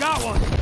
Got one!